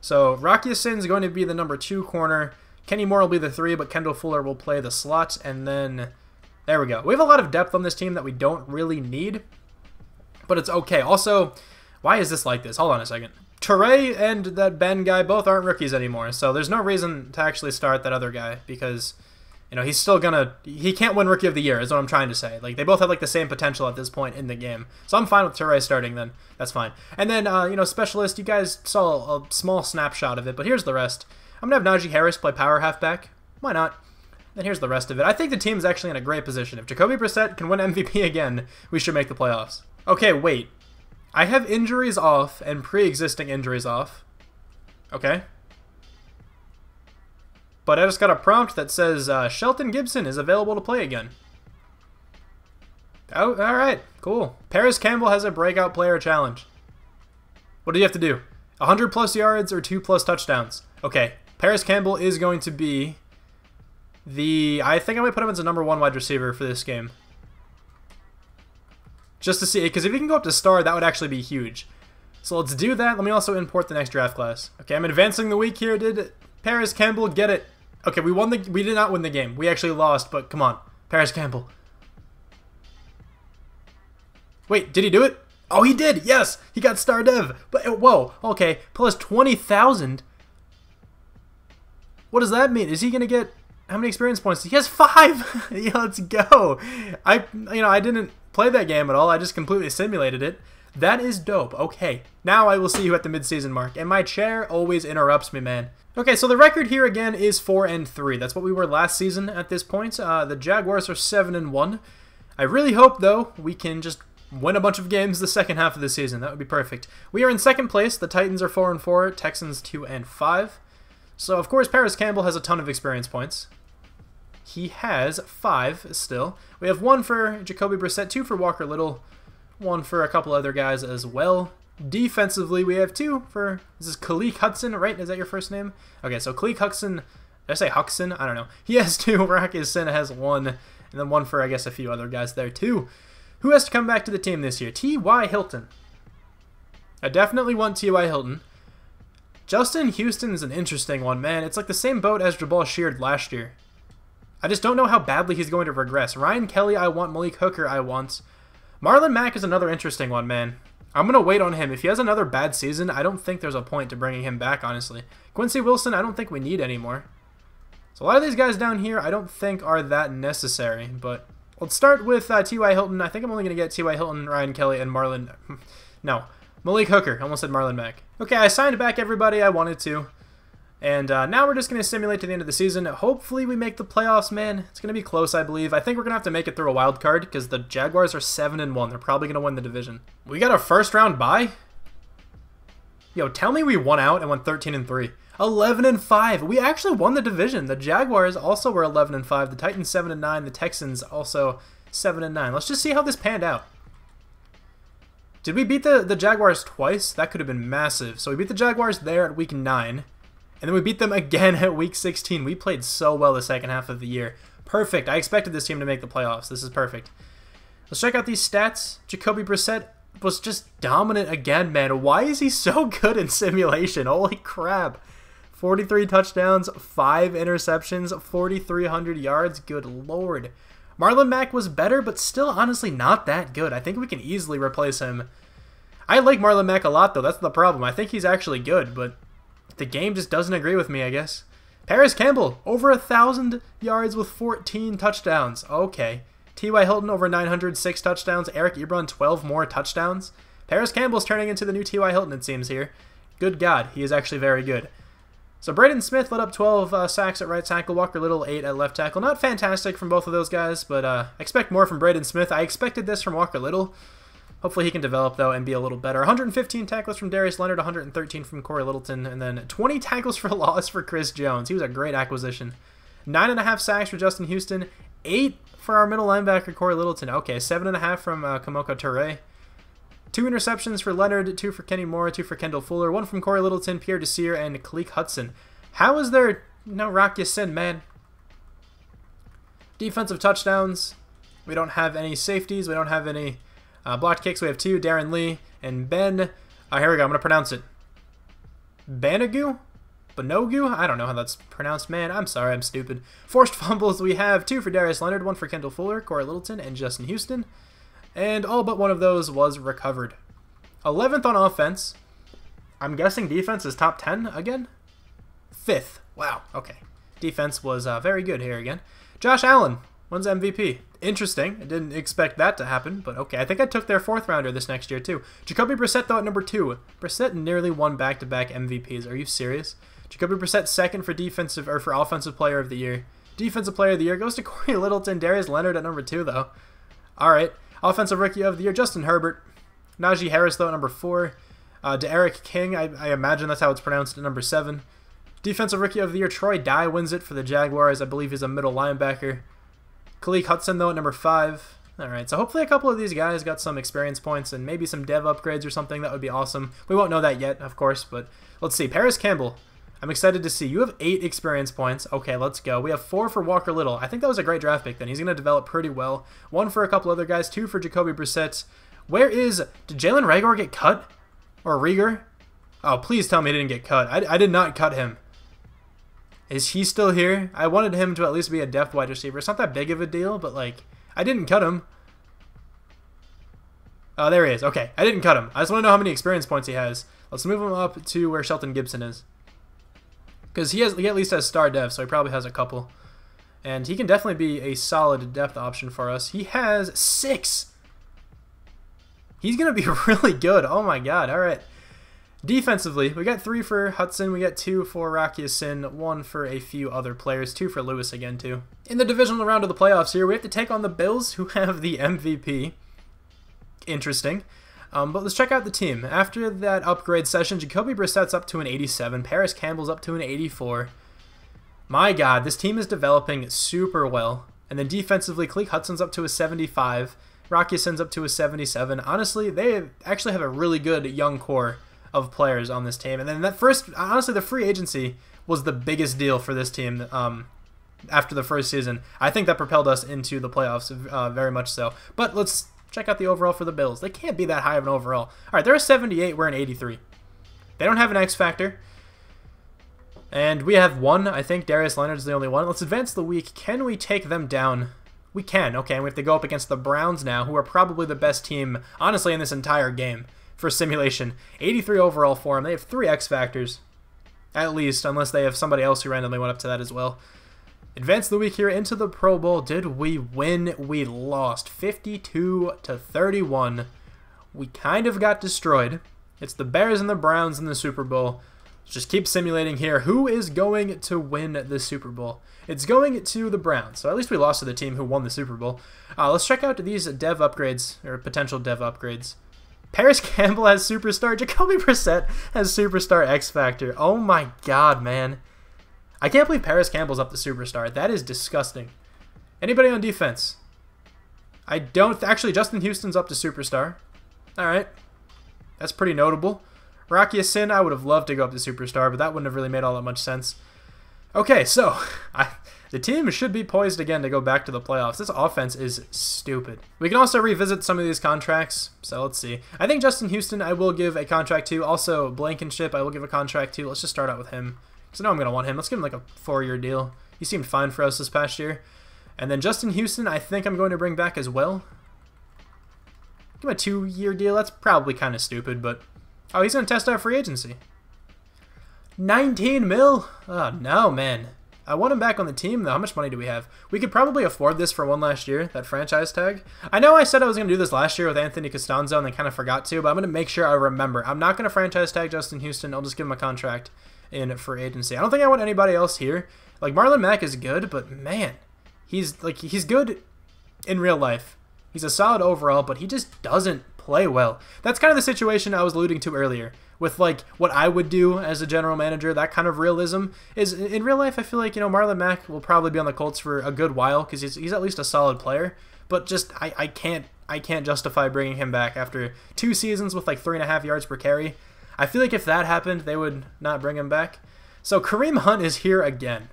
[SPEAKER 1] So Rock Ya-Sin is going to be the number two corner. Kenny Moore will be the three, but Kendall Fuller will play the slot. And then, there we go. We have a lot of depth on this team that we don't really need, but it's okay. Also, why is this like this? Hold on a second. Turay and that Ben guy both aren't rookies anymore, so there's no reason to actually start that other guy because, you know, he's still gonna he can't win Rookie of the Year is what I'm trying to say. Like they both have like the same potential at this point in the game, so I'm fine with Turay starting. Then that's fine. And then uh, you know, specialist, you guys saw a small snapshot of it, but here's the rest. I'm gonna have Najee Harris play power halfback. Why not? Then here's the rest of it. I think the team's actually in a great position. If Jacoby Brissett can win MVP again, we should make the playoffs. Okay, wait. I have injuries off and pre-existing injuries off. Okay. But I just got a prompt that says uh, Shelton Gibson is available to play again. Oh, all right, cool. Parris Campbell has a breakout player challenge. What do you have to do? 100 plus yards or 2 plus touchdowns. Okay, Parris Campbell is going to be the... I think I might put him as a number one wide receiver for this game. Just to see, because if he can go up to star, that would actually be huge. So let's do that. Let me also import the next draft class. Okay, I'm advancing the week here. Did Parris Campbell get it? Okay, we won the. We did not win the game. We actually lost, but come on, Parris Campbell. Wait, did he do it? Oh, he did. Yes, he got star dev. But uh, whoa, okay, plus twenty thousand. What does that mean? Is he gonna get how many experience points? He has five. yeah, let's go. I, you know, I didn't play that game at all. I just completely simulated it. That is dope. Okay, now I will see you at the midseason mark. And my chair always interrupts me, man. Okay, so the record here again is four and three. That's what we were last season at this point. Uh, the Jaguars are seven and one. I really hope though we can just win a bunch of games the second half of the season. That would be perfect. We are in second place. The Titans are four and four. Texans two and five. So of course Parris Campbell has a ton of experience points. He has five still. We have one for Jacoby Brissett, two for Walker Little, one for a couple other guys as well. Defensively, we have two for this is Khaleke Hudson, right? Is that your first name? Okay, so Khaleke Hudson. Did I say Huxon? I don't know. He has two. Rock Ya-Sin has one, and then one for I guess a few other guys there too. Who has to come back to the team this year? T.Y. Hilton. I definitely want T.Y. Hilton. Justin Houston is an interesting one, man. It's like the same boat as Jabaal Sheard last year. I just don't know how badly he's going to regress. Ryan Kelly, I want. Malik Hooker, I want. Marlon Mack is another interesting one, man. I'm going to wait on him. If he has another bad season, I don't think there's a point to bringing him back, honestly. Quincy Wilson, I don't think we need anymore. So a lot of these guys down here I don't think are that necessary, but let's start with uh, T.Y. Hilton. I think I'm only going to get T.Y. Hilton, Ryan Kelly, and Marlon... no, Malik Hooker. I almost said Marlon Mack. Okay, I signed back everybody I wanted to. And uh, now we're just going to simulate to the end of the season. Hopefully we make the playoffs, man. It's going to be close, I believe. I think we're going to have to make it through a wild card because the Jaguars are 7 and one. They're probably going to win the division. We got a first round bye? Yo, tell me we won out and went 13 and 3. 11 and 5. We actually won the division. The Jaguars also were 11 and 5. The Titans 7 and 9. The Texans also 7 and 9. Let's just see how this panned out. Did we beat the, the Jaguars twice? That could have been massive. So we beat the Jaguars there at week 9. And then we beat them again at week 16. We played so well the second half of the year. Perfect. I expected this team to make the playoffs. This is perfect. Let's check out these stats. Jacoby Brissett was just dominant again, man. Why is he so good in simulation? Holy crap. 43 touchdowns, 5 interceptions, 4,300 yards. Good lord. Marlon Mack was better, but still honestly not that good. I think we can easily replace him. I like Marlon Mack a lot, though. That's the problem. I think he's actually good, but the game just doesn't agree with me, I guess. Parris Campbell, over a 1,000 yards with 14 touchdowns. Okay. T.Y. Hilton, over 906 touchdowns. Eric Ebron, 12 more touchdowns. Parris Campbell's turning into the new T.Y. Hilton, it seems, here. Good God, he is actually very good. So Braden Smith led up 12 uh, sacks at right tackle, Walker Little 8 at left tackle. Not fantastic from both of those guys, but uh, expect more from Braden Smith. I expected this from Walker Little. Hopefully he can develop, though, and be a little better. 115 tackles from Darius Leonard, 113 from Cory Littleton, and then 20 tackles for loss for Chris Jones. He was a great acquisition. 9.5 sacks for Justin Houston, 8 for our middle linebacker, Cory Littleton. Okay, 7.5 from uh, Kemoko Turay. Two interceptions for Leonard, two for Kenny Moore, two for Kendall Fuller, one from Cory Littleton, Pierre Desir, and Khaleke Hudson. How is there no Rock Ya-Sin, man? Defensive touchdowns. We don't have any safeties. We don't have any uh, blocked kicks. We have two, Darron Lee and Ben. Uh, here we go. I'm going to pronounce it. Banogu? Banogu? I don't know how that's pronounced. Man, I'm sorry. I'm stupid. Forced fumbles. We have two for Darius Leonard, one for Kendall Fuller, Cory Littleton, and Justin Houston and all but one of those was recovered. 11th on offense. I'm guessing defense is top 10 again? 5th. Wow, okay. Defense was uh, very good here again. Josh Allen wins MVP. Interesting. I didn't expect that to happen, but okay. I think I took their fourth rounder this next year, too. Jacoby Brissett, though, at number two. Brissett nearly won back-to-back MVPs. Are you serious? Jacoby Brissett second for defensive or for offensive player of the year. Defensive player of the year goes to Cory Littleton. Darius Leonard at number two, though. All right. Offensive Rookie of the Year, Justin Herbert. Najee Harris, though, at number four. Uh, D'Eriq King, I, I, imagine that's how it's pronounced, at number seven. Defensive Rookie of the Year, Troy Dye wins it for the Jaguars. I believe he's a middle linebacker. Khaleke Hudson, though, at number five. All right, so hopefully a couple of these guys got some experience points and maybe some dev upgrades or something. That would be awesome. We won't know that yet, of course, but let's see. Parris Campbell, I'm excited to see. You have eight experience points. Okay, let's go. We have four for Walker Little. I think that was a great draft pick then. He's going to develop pretty well. One for a couple other guys. Two for Jacoby Brissett. Where is... Did Jalen Reagor get cut? Or Rieger? Oh, please tell me he didn't get cut. I, I did not cut him. Is he still here? I wanted him to at least be a depth wide receiver. It's not that big of a deal, but, like, I didn't cut him. Oh, there he is. Okay, I didn't cut him. I just want to know how many experience points he has. Let's move him up to where Shelton Gibson is. Because he has he at least has star dev, so he probably has a couple. And he can definitely be a solid depth option for us. He has six. He's going to be really good. Oh my god. All right. Defensively, we got three for Hudson, we got two for Rock Ya-Sin, one for a few other players, two for Lewis again too. In the divisional round of the playoffs here, we have to take on the Bills, who have the MVP. Interesting. Um, but let's check out the team. After that upgrade session, Jacoby Brissett's up to an 87. Parris Campbell's up to an 84. My God, this team is developing super well. And then defensively, Khaleke Hudson's up to a 75. Rock Ya-Sin's up to a 77. Honestly, they actually have a really good young core of players on this team. And then that first, honestly, the free agency was the biggest deal for this team um, after the first season. I think that propelled us into the playoffs uh, very much so. But let's Check out the overall for the Bills. They can't be that high of an overall. All right, they're a 78. We're an 83. They don't have an X factor. And we have one. I think Darius Leonard's the only one. Let's advance the week. Can we take them down? We can. Okay, and we have to go up against the Browns now, who are probably the best team, honestly, in this entire game for simulation. 83 overall for them. They have three X factors, at least, unless they have somebody else who randomly went up to that as well. Advance the week here into the Pro Bowl. Did we win? We lost 52 to 31. We kind of got destroyed. It's the Bears and the Browns in the Super Bowl. Just keep simulating here. Who is going to win the Super Bowl? It's going to the Browns. So at least we lost to the team who won the Super Bowl. Uh, let's check out these dev upgrades, or potential dev upgrades. Parris Campbell has Superstar. Jacoby Brissett has Superstar X Factor. Oh my god, man. I can't believe Parris Campbell's up to superstar. That is disgusting. Anybody on defense? I don't... Actually, Justin Houston's up to superstar. All right. That's pretty notable. Rock Ya-Sin, I would have loved to go up to superstar, but that wouldn't have really made all that much sense. Okay, so I, the team should be poised again to go back to the playoffs. This offense is stupid. We can also revisit some of these contracts, so let's see. I think Justin Houston I will give a contract to. Also, Blankenship I will give a contract to. Let's just start out with him. So now I'm going to want him. Let's give him like a four-year deal. He seemed fine for us this past year. And then Justin Houston, I think I'm going to bring back as well. Give him a two-year deal. That's probably kind of stupid, but... Oh, he's going to test out free agency. 19 mil? Oh, no, man. I want him back on the team, though. How much money do we have? We could probably afford this for one last year, that franchise tag. I know I said I was going to do this last year with Anthony Castonzo and then kind of forgot to, but I'm going to make sure I remember. I'm not going to franchise tag Justin Houston. I'll just give him a contract in free agency. I don't think I want anybody else here. Like, Marlon Mack is good, but man, he's like he's good in real life. He's a solid overall, but he just doesn't play well. That's kind of the situation I was alluding to earlier with like what I would do as a general manager, that kind of realism is in real life. I feel like you know Marlon Mack will probably be on the Colts for a good while because he's, he's at least a solid player. But just I, I can't I can't justify bringing him back after two seasons with like three and a half yards per carry. I feel like if that happened, they would not bring him back. So Kareem Hunt is here again.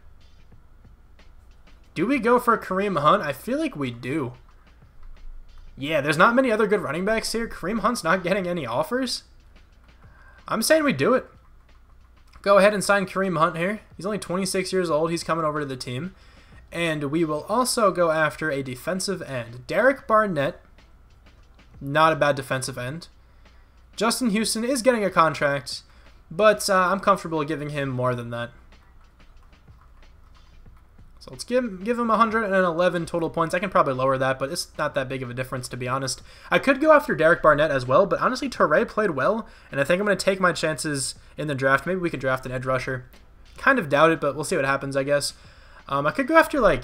[SPEAKER 1] Do we go for Kareem Hunt? I feel like we do. Yeah, there's not many other good running backs here. Kareem Hunt's not getting any offers. I'm saying we do it. Go ahead and sign Kareem Hunt here. He's only 26 years old. He's coming over to the team. And we will also go after a defensive end. Derek Barnett, not a bad defensive end. Justin Houston is getting a contract, but uh, I'm comfortable giving him more than that. So let's give, give him 111 total points. I can probably lower that, but it's not that big of a difference, to be honest. I could go after Derek Barnett as well, but honestly, Turay played well, and I think I'm going to take my chances in the draft. Maybe we could draft an edge rusher. Kind of doubt it, but we'll see what happens, I guess. Um, I could go after, like,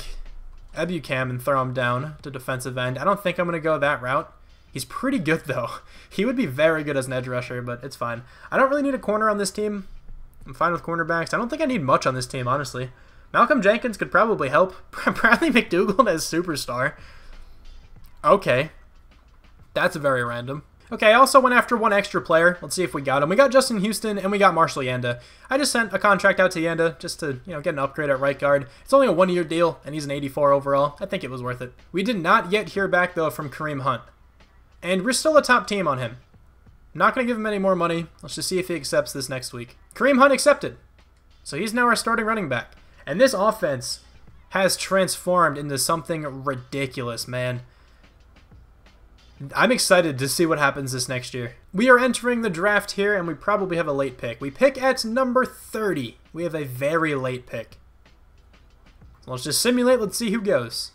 [SPEAKER 1] Ebukam and throw him down to defensive end. I don't think I'm going to go that route. He's pretty good, though. He would be very good as an edge rusher, but it's fine. I don't really need a corner on this team. I'm fine with cornerbacks. I don't think I need much on this team, honestly. Malcolm Jenkins could probably help. Bradley McDougald as superstar. Okay. That's very random. Okay, I also went after one extra player. Let's see if we got him. We got Justin Houston and we got Marshall Yanda. I just sent a contract out to Yanda just to, you know, get an upgrade at right guard. It's only a one-year deal and he's an 84 overall. I think it was worth it. We did not yet hear back though from Kareem Hunt. And we're still a top team on him. not going to give him any more money. Let's just see if he accepts this next week. Kareem Hunt accepted. So he's now our starting running back. And this offense has transformed into something ridiculous, man. I'm excited to see what happens this next year. We are entering the draft here, and we probably have a late pick. We pick at number 30. We have a very late pick. Let's just simulate. Let's see who goes.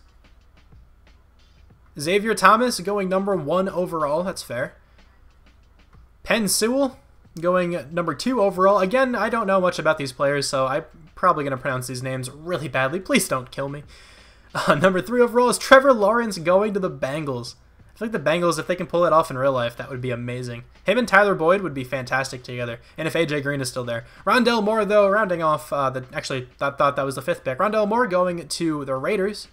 [SPEAKER 1] Xavier Thomas going number one overall. That's fair. Penn Sewell going number two overall. Again, I don't know much about these players, so I'm probably going to pronounce these names really badly. Please don't kill me. Uh, number three overall is Trevor Lawrence going to the Bengals. I like the Bengals, if they can pull it off in real life, that would be amazing. Him and Tyler Boyd would be fantastic together. And if AJ Green is still there. Rondale Moore, though, rounding off uh, the. Actually, I thought that was the fifth pick. Rondale Moore going to the Raiders.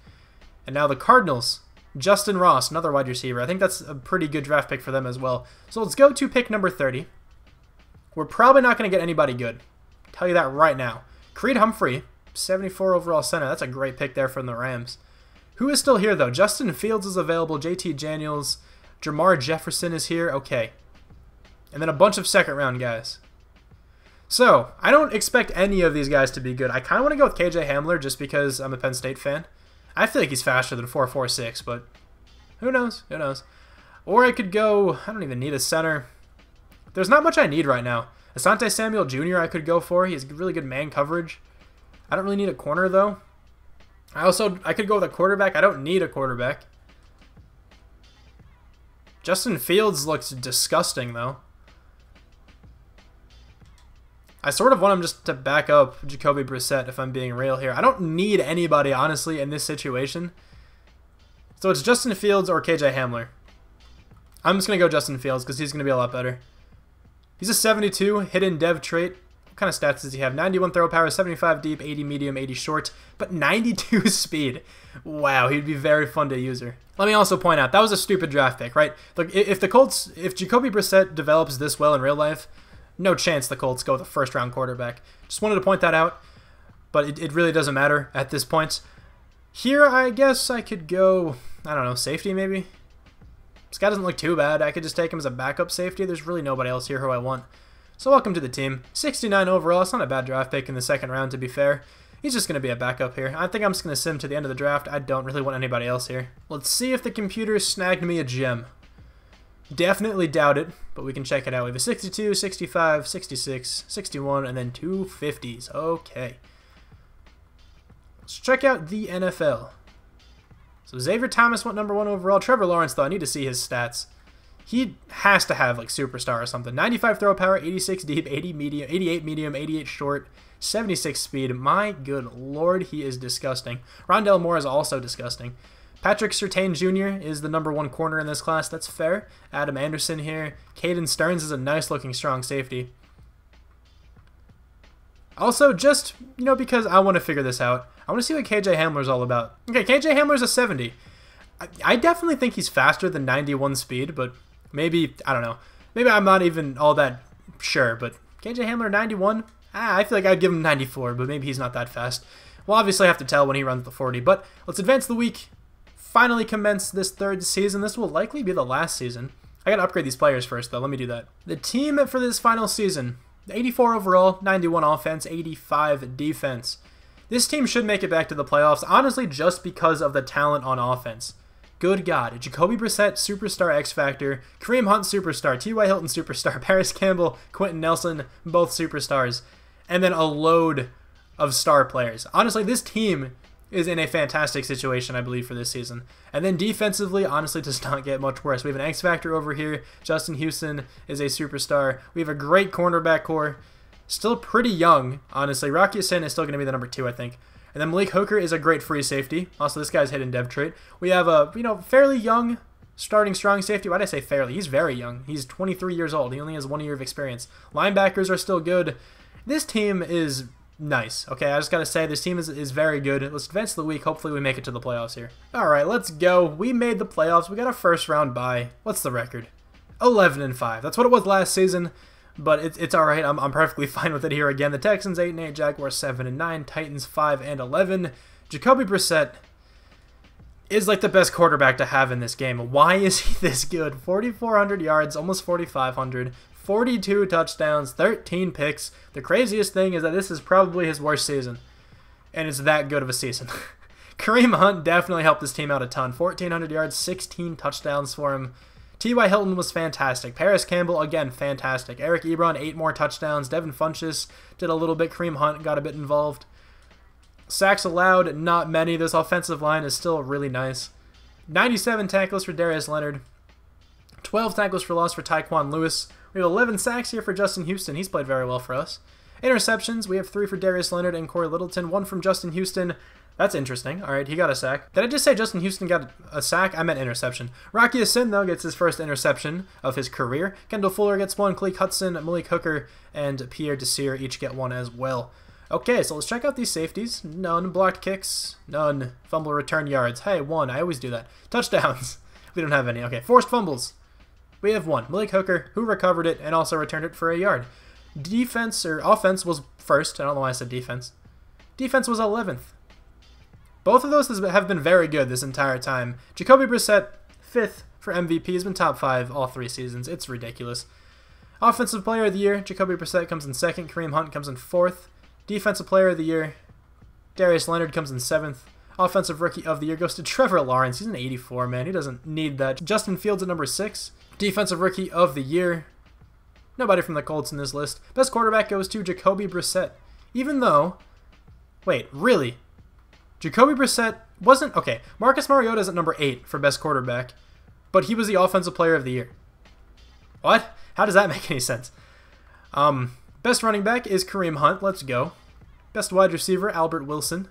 [SPEAKER 1] And now the Cardinals. Justyn Ross, another wide receiver. I think that's a pretty good draft pick for them as well. So let's go to pick number 30. We're probably not going to get anybody good. Tell you that right now. Creed Humphrey, 74 overall center. That's a great pick there from the Rams. Who is still here, though? Justin Fields is available. JT Daniels. Jermar Jefferson is here. Okay. And then a bunch of second round guys. So, I don't expect any of these guys to be good. I kind of want to go with KJ Hamler just because I'm a Penn State fan. I feel like he's faster than 446, but who knows? Who knows? Or I could go, I don't even need a center. There's not much I need right now. Asante Samuel Jr. I could go for. He has really good man coverage. I don't really need a corner, though. I also, I could go with a quarterback. I don't need a quarterback. Justin Fields looks disgusting, though. I sort of want him just to back up Jacoby Brissett, if I'm being real here. I don't need anybody, honestly, in this situation. So it's Justin Fields or KJ Hamler. I'm just going to go Justin Fields because he's going to be a lot better. He's a 72, hidden dev trait. What kind of stats does he have? 91 throw power, 75 deep, 80 medium, 80 short, but 92 speed. Wow, he'd be very fun to user. Let me also point out, that was a stupid draft pick, right? Look, if the Colts, if Jacoby Brissett develops this well in real life, no chance the Colts go the first round quarterback. Just wanted to point that out, but it, it really doesn't matter at this point. Here, I guess I could go, I don't know, safety maybe? This guy doesn't look too bad. I could just take him as a backup safety. There's really nobody else here who I want. So welcome to the team. 69 overall. It's not a bad draft pick in the second round, to be fair. He's just going to be a backup here. I think I'm just going to sim to the end of the draft. I don't really want anybody else here. Let's see if the computer snagged me a gem. Definitely doubt it, but we can check it out. We have a 62, 65, 66, 61, and then two 50s. Okay. Let's check out the NFL. So Xavier Thomas went number one overall. Trevor Lawrence, though, I need to see his stats. He has to have like superstar or something. 95 throw power, 86 deep, 80 medium, 88 medium, 88 short, 76 speed. My good lord, he is disgusting. Rondale Moore is also disgusting. Patrick Surtain Jr. is the number one corner in this class. That's fair. Adam Anderson here. Caden Sterns is a nice looking strong safety. Also, just, you know, because I want to figure this out, I want to see what KJ Hamler's all about. Okay, KJ Hamler's a 70. I, I definitely think he's faster than 91 speed, but maybe, I don't know. Maybe I'm not even all that sure, but KJ Hamler 91? Ah, I feel like I'd give him 94, but maybe he's not that fast. We'll obviously have to tell when he runs the 40, but let's advance the week. Finally commence this third season. This will likely be the last season. I gotta upgrade these players first, though. Let me do that. The team for this final season 84 overall, 91 offense, 85 defense. This team should make it back to the playoffs, honestly, just because of the talent on offense. Good God. Jacoby Brissett, superstar X Factor. Kareem Hunt, superstar. T.Y. Hilton, superstar. Parris Campbell, Quenton Nelson, both superstars. And then a load of star players. Honestly, this team is in a fantastic situation, I believe, for this season. And then defensively, honestly, does not get much worse. We have an X Factor over here. Justin Houston is a superstar. We have a great cornerback core. Still pretty young, honestly. Rocky Ya-Sin is still going to be the number two, I think. And then Malik Hooker is a great free safety. Also, this guy's hidden dev trait. We have a, you know, fairly young starting strong safety. Why did I say fairly? He's very young. He's 23 years old. He only has one year of experience. Linebackers are still good. This team is nice. Okay, I just gotta say, this team is, is very good. Let's advance the week. Hopefully we make it to the playoffs here. Alright, let's go. We made the playoffs. We got a first round bye. What's the record? 11 and 5. That's what it was last season, but it's, it's alright. I'm, I'm perfectly fine with it here again. The Texans 8 and 8, Jaguars 7 and 9, Titans 5 and 11. Jacoby Brissett is like the best quarterback to have in this game. Why is he this good? 4,400 yards, almost 4,500, 42 touchdowns, 13 picks. The craziest thing is that this is probably his worst season. And it's that good of a season. Kareem Hunt definitely helped this team out a ton. 1,400 yards, 16 touchdowns for him. T.Y. Hilton was fantastic. Parris Campbell, again, fantastic. Eric Ebron, eight more touchdowns. Devin Funchess did a little bit. Kareem Hunt got a bit involved. Sacks allowed, not many. This offensive line is still really nice. 97 tackles for Darius Leonard. 12 tackles for loss for Tyquan Lewis. We have 11 sacks here for Justin Houston. He's played very well for us. Interceptions, we have three for Darius Leonard and Cory Littleton, one from Justin Houston. That's interesting. All right, he got a sack. Did I just say Justin Houston got a sack? I meant interception. Rocky Ya-Sin, though, gets his first interception of his career. Kendall Fuller gets one. Khaleke Hudson, Malik Hooker, and Pierre Desir each get one as well. Okay, so let's check out these safeties. None. Blocked kicks. None. Fumble return yards. Hey, one. I always do that. Touchdowns. we don't have any. Okay, forced fumbles. We have one. Malik Hooker, who recovered it and also returned it for a yard. Defense, or offense, was first. I don't know why I said defense. Defense was 11th. Both of those have been very good this entire time. Jacoby Brissett, fifth for MVP. He's been top five all three seasons. It's ridiculous. Offensive Player of the Year, Jacoby Brissett comes in second. Kareem Hunt comes in fourth. Defensive Player of the Year, Darius Leonard comes in seventh. Offensive Rookie of the Year goes to Trevor Lawrence. He's an 84, man. He doesn't need that. Justin Fields at number six. Defensive Rookie of the Year. Nobody from the Colts in this list. Best quarterback goes to Jacoby Brissett. Even though, wait, really? Jacoby Brissett wasn't okay. Marcus Mariota is at number eight for best quarterback, but he was the offensive player of the year. What? How does that make any sense? Um, best running back is Kareem Hunt. Let's go. Best wide receiver Albert Wilson.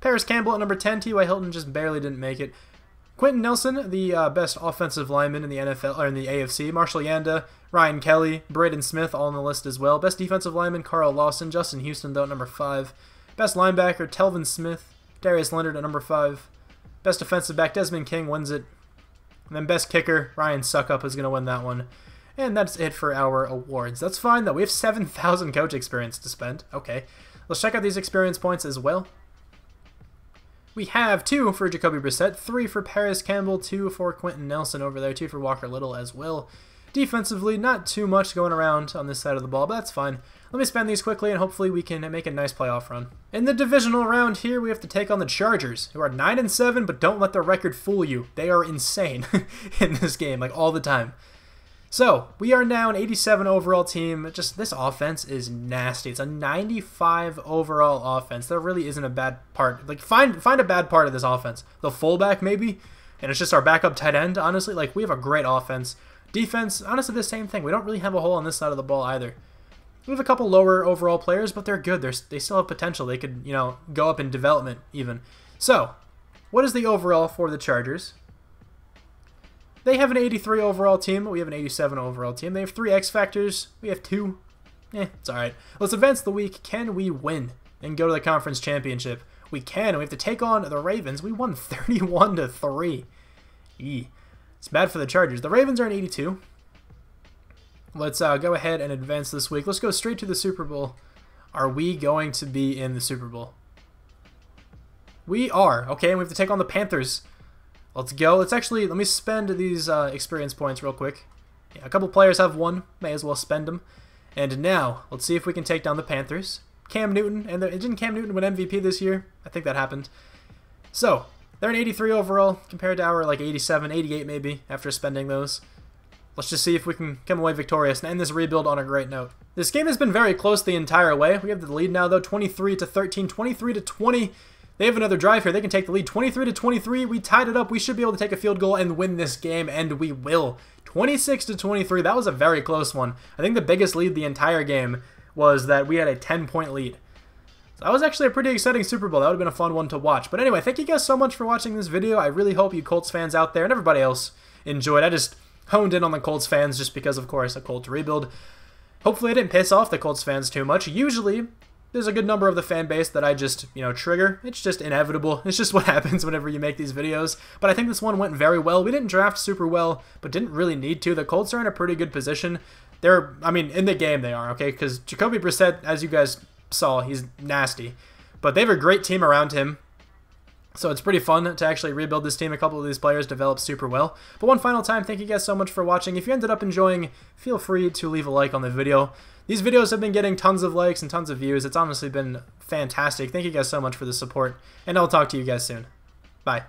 [SPEAKER 1] Parris Campbell at number 10. T.Y. Hilton just barely didn't make it. Quenton Nelson, the uh, best offensive lineman in the NFL or in the AFC. Marshall Yanda, Ryan Kelly, Braden Smith, all on the list as well. Best defensive lineman Carl Lawson, Justin Houston though at number five. Best linebacker Telvin Smith, Darius Leonard at number five. Best defensive back Desmond King wins it. And then best kicker Ryan Succop is going to win that one. And that's it for our awards. That's fine though. We have 7,000 coach experience to spend. Okay. Let's check out these experience points as well. We have two for Jacoby Brissett, three for Parris Campbell, two for Quenton Nelson over there, two for Walker Little as well. Defensively, not too much going around on this side of the ball, but that's fine. Let me spend these quickly, and hopefully we can make a nice playoff run. In the divisional round here, we have to take on the Chargers, who are 9 and 7, but don't let their record fool you. They are insane in this game, like all the time. So, we are now an 87 overall team. Just this offense is nasty. It's a 95 overall offense. There really isn't a bad part. Like find find a bad part of this offense. The fullback maybe, and it's just our backup tight end, honestly. Like we have a great offense. Defense, honestly the same thing. We don't really have a hole on this side of the ball either. We have a couple lower overall players, but they're good. They're, they still have potential. They could, you know, go up in development even. So, what is the overall for the Chargers? They have an 83 overall team. We have an 87 overall team. They have three X Factors. We have two. Eh, it's alright. Let's advance the week. Can we win and go to the conference championship? We can. We have to take on the Ravens. We won 31 to 3. E. It's bad for the Chargers. The Ravens are an 82. Let's uh, go ahead and advance this week. Let's go straight to the Super Bowl. Are we going to be in the Super Bowl? We are. Okay, and we have to take on the Panthers. Let's go. Let's actually, let me spend these uh, experience points real quick. Yeah, a couple players have one. May as well spend them. And now, let's see if we can take down the Panthers. Cam Newton, and the, didn't Cam Newton win MVP this year? I think that happened. So, they're an 83 overall compared to our like 87, 88 maybe after spending those. Let's just see if we can come away victorious and end this rebuild on a great note. This game has been very close the entire way. We have the lead now though, 23 to 13, 23 to 20. They have another drive here. They can take the lead 23 to 23. We tied it up. We should be able to take a field goal and win this game, and we will. 26 to 23. That was a very close one. I think the biggest lead the entire game was that we had a 10 point lead. So that was actually a pretty exciting Super Bowl. That would have been a fun one to watch. But anyway, thank you guys so much for watching this video. I really hope you Colts fans out there and everybody else enjoyed. I just honed in on the Colts fans just because, of course, a Colts rebuild. Hopefully I didn't piss off the Colts fans too much. Usually, there's a good number of the fan base that I just, you know, trigger. It's just inevitable. It's just what happens whenever you make these videos. But I think this one went very well. We didn't draft super well, but didn't really need to. The Colts are in a pretty good position. They're, I mean, in the game they are, okay? Because Jacoby Brissett, as you guys saw, he's nasty. But they have a great team around him. So it's pretty fun to actually rebuild this team. A couple of these players developed super well. But one final time, thank you guys so much for watching. If you ended up enjoying, feel free to leave a like on the video. These videos have been getting tons of likes and tons of views. It's honestly been fantastic. Thank you guys so much for the support, and I'll talk to you guys soon. Bye.